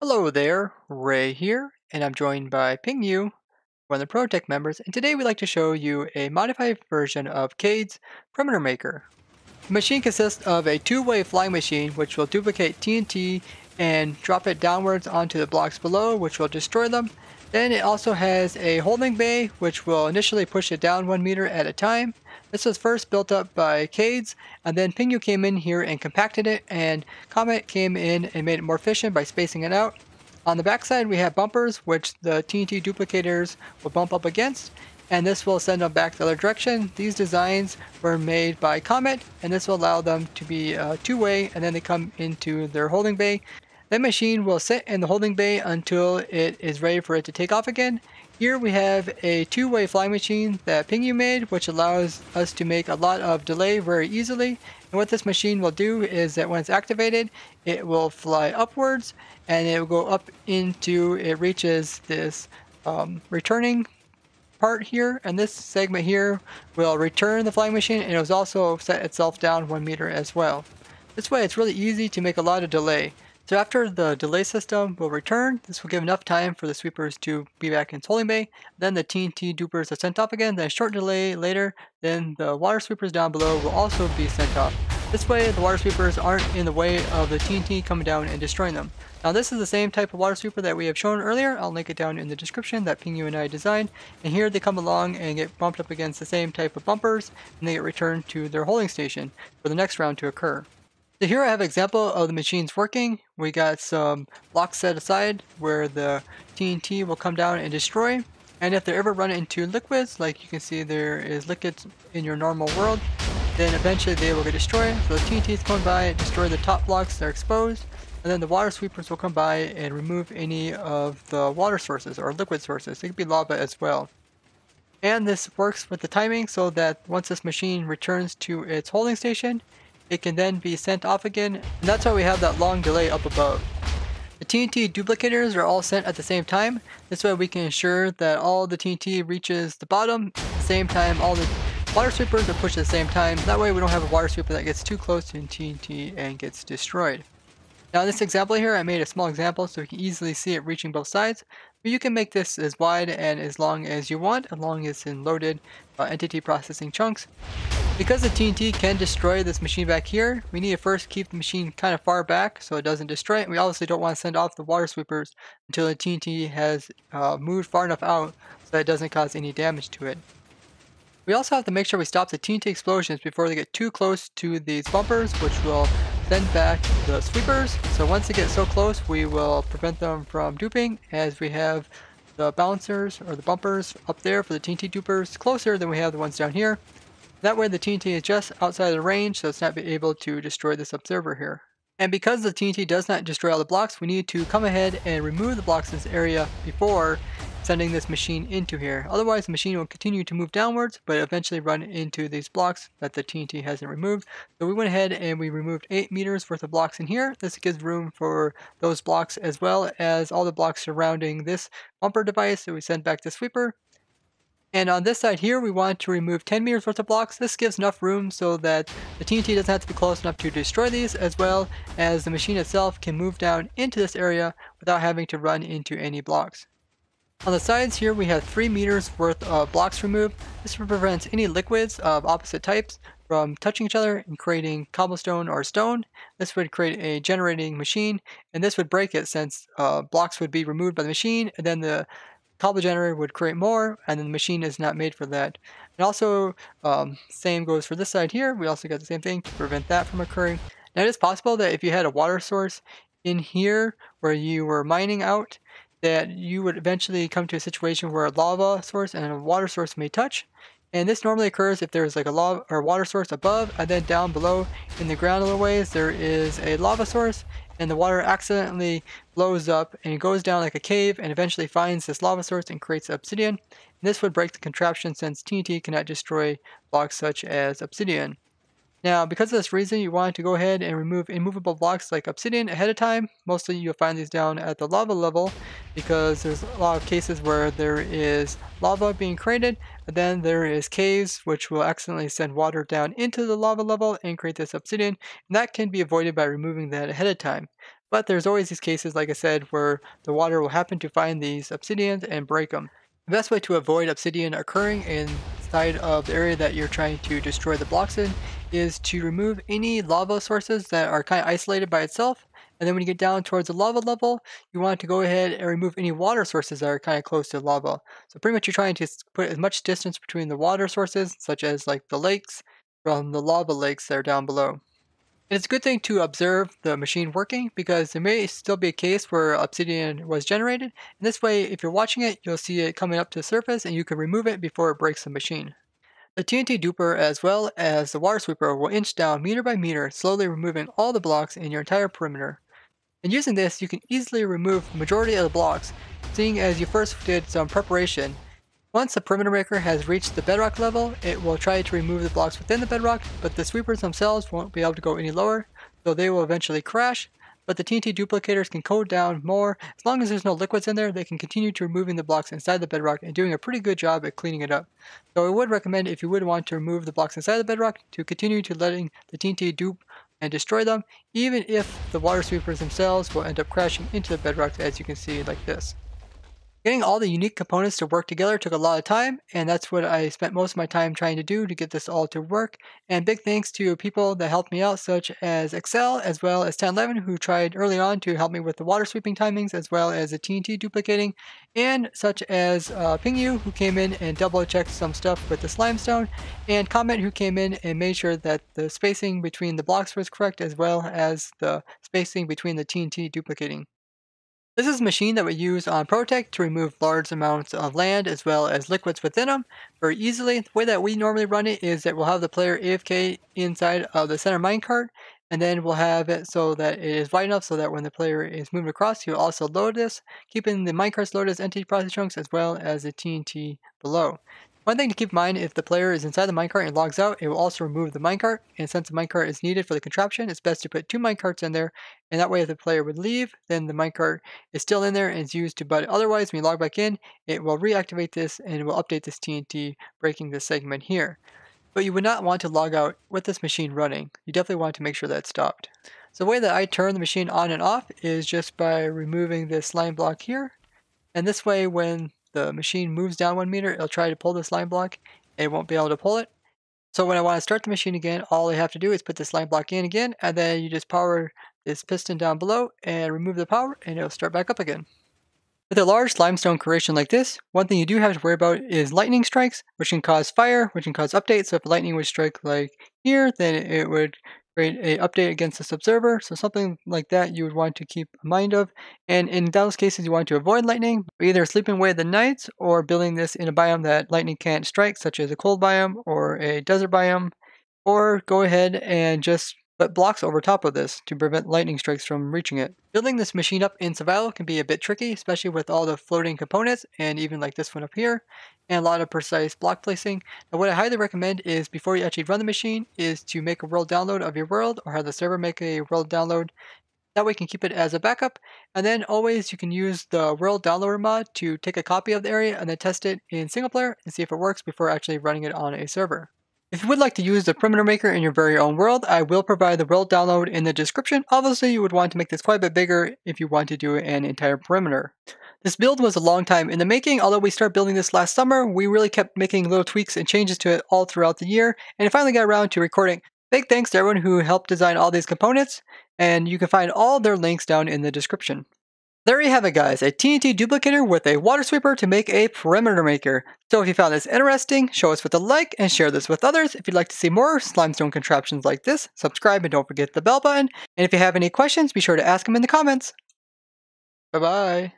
Hello there, Ray here, and I'm joined by Pingu, one of the ProtoTech members, and today we'd like to show you a modified version of Kades' Perimeter Maker. The machine consists of a two-way flying machine which will duplicate TNT and drop it downwards onto the blocks below which will destroy them. Then it also has a holding bay which will initially push it down one meter at a time. This was first built up by Kades, and then Pingu came in here and compacted it, and Comet came in and made it more efficient by spacing it out. On the backside we have bumpers which the TNT duplicators will bump up against, and this will send them back the other direction. These designs were made by Comet, and this will allow them to be uh, two-way, and then they come into their holding bay. That machine will sit in the holding bay until it is ready for it to take off again. Here we have a two-way flying machine that Pingu made, which allows us to make a lot of delay very easily. And what this machine will do is that when it's activated, it will fly upwards, and it will go up into, it reaches this um, returning part here, and this segment here will return the flying machine, and it will also set itself down one meter as well. This way it's really easy to make a lot of delay. So after the delay system will return, this will give enough time for the sweepers to be back in holding bay. Then the TNT dupers are sent off again, then a short delay later, then the water sweepers down below will also be sent off. This way the water sweepers aren't in the way of the TNT coming down and destroying them. Now this is the same type of water sweeper that we have shown earlier, I'll link it down in the description that Pingu and I designed, and here they come along and get bumped up against the same type of bumpers, and they get returned to their holding station for the next round to occur. So here I have an example of the machines working. We got some blocks set aside where the TNT will come down and destroy. And if they ever run into liquids, like you can see there is liquids in your normal world, then eventually they will get destroyed. So the TNTs come by and destroy the top blocks that are exposed. And then the water sweepers will come by and remove any of the water sources or liquid sources. It could be lava as well. And this works with the timing so that once this machine returns to its holding station, it can then be sent off again, and that's why we have that long delay up above. The TNT duplicators are all sent at the same time. This way we can ensure that all the TNT reaches the bottom at the same time all the water sweepers are pushed at the same time. That way we don't have a water sweeper that gets too close to TNT and gets destroyed. Now in this example here, I made a small example so we can easily see it reaching both sides. But you can make this as wide and as long as you want, as long as it's loaded uh, entity processing chunks. Because the TNT can destroy this machine back here, we need to first keep the machine kind of far back so it doesn't destroy it. We obviously don't want to send off the water sweepers until the TNT has uh, moved far enough out so that it doesn't cause any damage to it. We also have to make sure we stop the TNT explosions before they get too close to these bumpers, which will send back the sweepers. So once they get so close, we will prevent them from duping as we have the bouncers or the bumpers up there for the TNT dupers closer than we have the ones down here. That way the TNT is just outside of the range, so it's not be able to destroy this observer here. And because the TNT does not destroy all the blocks, we need to come ahead and remove the blocks in this area before sending this machine into here. Otherwise the machine will continue to move downwards, but eventually run into these blocks that the TNT hasn't removed. So we went ahead and we removed 8 meters worth of blocks in here. This gives room for those blocks as well as all the blocks surrounding this bumper device that we send back to sweeper. And on this side here, we want to remove 10 meters worth of blocks. This gives enough room so that the TNT doesn't have to be close enough to destroy these, as well as the machine itself can move down into this area without having to run into any blocks. On the sides here, we have 3 meters worth of blocks removed. This prevents any liquids of opposite types from touching each other and creating cobblestone or stone. This would create a generating machine, and this would break it since uh, blocks would be removed by the machine, and then the cobble generator would create more and then the machine is not made for that. And also, um, same goes for this side here. We also got the same thing to prevent that from occurring. Now it is possible that if you had a water source in here where you were mining out, that you would eventually come to a situation where a lava source and a water source may touch. And this normally occurs if there's like a lava or water source above and then down below in the ground a little ways there is a lava source and the water accidentally blows up and goes down like a cave and eventually finds this lava source and creates obsidian. And this would break the contraption since TNT cannot destroy blocks such as obsidian. Now, because of this reason, you want to go ahead and remove immovable blocks like obsidian ahead of time. Mostly you'll find these down at the lava level because there's a lot of cases where there is lava being created, but then there is caves which will accidentally send water down into the lava level and create this obsidian, and that can be avoided by removing that ahead of time. But there's always these cases, like I said, where the water will happen to find these obsidians and break them. The best way to avoid obsidian occurring inside of the area that you're trying to destroy the blocks in is to remove any lava sources that are kind of isolated by itself. And then when you get down towards the lava level, you want to go ahead and remove any water sources that are kind of close to lava. So pretty much you're trying to put as much distance between the water sources, such as like the lakes, from the lava lakes that are down below. It's a good thing to observe the machine working because there may still be a case where obsidian was generated. And this way, if you're watching it, you'll see it coming up to the surface and you can remove it before it breaks the machine. The TNT duper as well as the water sweeper will inch down meter by meter, slowly removing all the blocks in your entire perimeter. And using this, you can easily remove the majority of the blocks, seeing as you first did some preparation once the perimeter maker has reached the bedrock level, it will try to remove the blocks within the bedrock, but the sweepers themselves won't be able to go any lower, so they will eventually crash. But the TNT duplicators can code down more. As long as there's no liquids in there, they can continue to removing the blocks inside the bedrock and doing a pretty good job at cleaning it up. So I would recommend if you would want to remove the blocks inside the bedrock to continue to letting the TNT dupe and destroy them, even if the water sweepers themselves will end up crashing into the bedrock as you can see like this. Getting all the unique components to work together took a lot of time, and that's what I spent most of my time trying to do to get this all to work. And big thanks to people that helped me out, such as Xcell, as well as 1011, who tried early on to help me with the water sweeping timings, as well as the TNT duplicating, and such as uh, Pingu, who came in and double checked some stuff with the slimestone, and Comet, who came in and made sure that the spacing between the blocks was correct, as well as the spacing between the TNT duplicating. This is a machine that we use on ProtoTech to remove large amounts of land as well as liquids within them very easily. The way that we normally run it is that we'll have the player AFK inside of the center minecart and then we'll have it so that it is wide enough so that when the player is moving across, you'll also load this, keeping the minecarts loaded as entity process chunks as well as the TNT below. One thing to keep in mind, if the player is inside the minecart and logs out, it will also remove the minecart, and since the minecart is needed for the contraption, it's best to put two minecarts in there, and that way if the player would leave, then the minecart is still in there and is used to, but otherwise when you log back in, it will reactivate this and will update this TNT, breaking this segment here. But you would not want to log out with this machine running. You definitely want to make sure that's stopped. So the way that I turn the machine on and off is just by removing this line block here. And this way when the machine moves down one meter, it'll try to pull this line block. It won't be able to pull it. So when I want to start the machine again, all I have to do is put this line block in again, and then you just power this piston down below and remove the power, and it'll start back up again. With a large slimestone creation like this, one thing you do have to worry about is lightning strikes, which can cause fire, which can cause updates. So if lightning would strike like here, then it would create a update against this observer. So something like that you would want to keep in mind of. And in those cases, you want to avoid lightning, either sleeping away the nights or building this in a biome that lightning can't strike, such as a cold biome or a desert biome. Or go ahead and just put blocks over top of this to prevent lightning strikes from reaching it. Building this machine up in survival can be a bit tricky, especially with all the floating components and even like this one up here, and a lot of precise block placing. Now what I highly recommend is before you actually run the machine is to make a world download of your world or have the server make a world download. That way you can keep it as a backup. And then always you can use the world downloader mod to take a copy of the area and then test it in single player and see if it works before actually running it on a server. If you would like to use the perimeter maker in your very own world, I will provide the world download in the description. Obviously, you would want to make this quite a bit bigger if you want to do an entire perimeter. This build was a long time in the making, although we started building this last summer, we really kept making little tweaks and changes to it all throughout the year, and it finally got around to recording. Big thanks to everyone who helped design all these components, and you can find all their links down in the description. There you have it guys, a TNT duplicator with a water sweeper to make a perimeter maker. So if you found this interesting, show us with a like and share this with others. If you'd like to see more slimestone contraptions like this, subscribe and don't forget the bell button. And if you have any questions, be sure to ask them in the comments. Bye bye.